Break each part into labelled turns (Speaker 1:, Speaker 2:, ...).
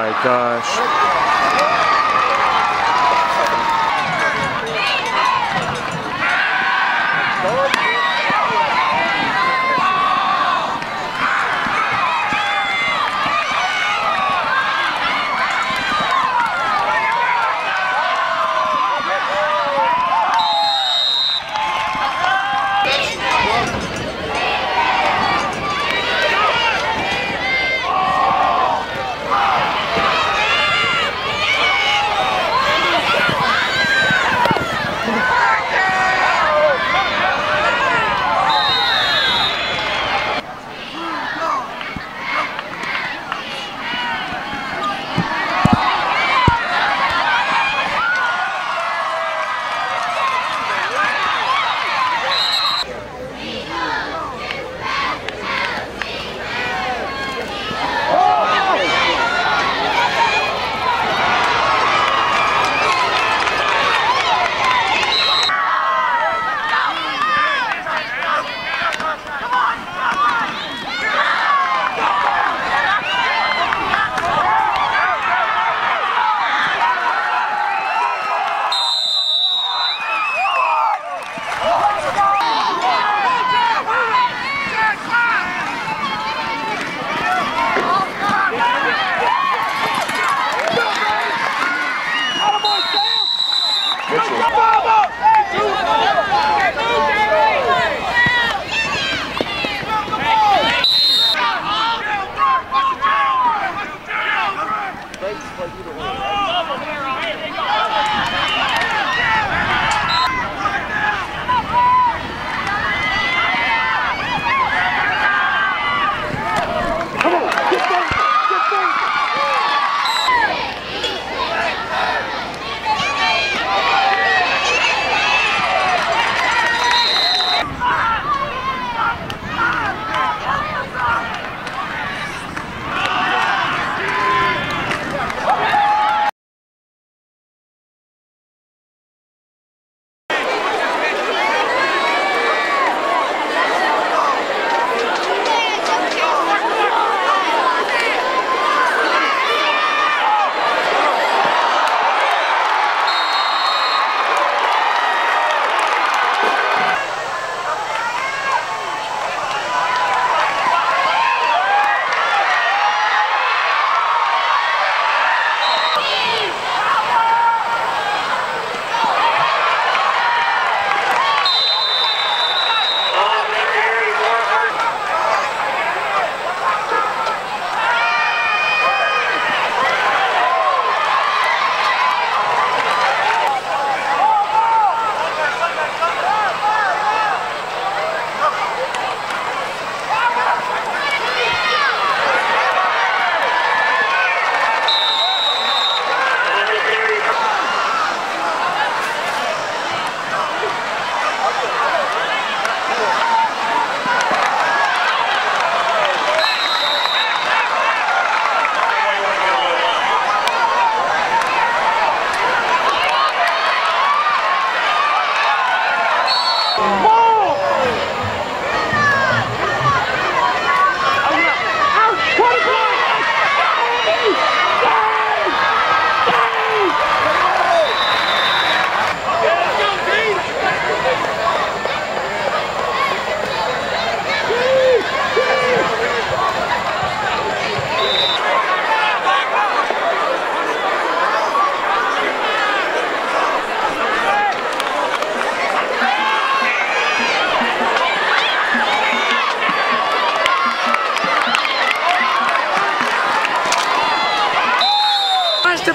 Speaker 1: My gosh.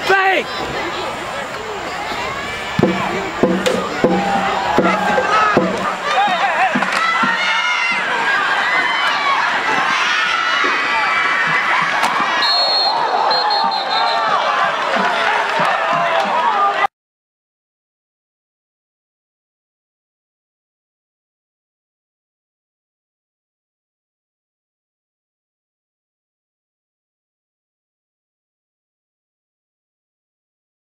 Speaker 2: Bay!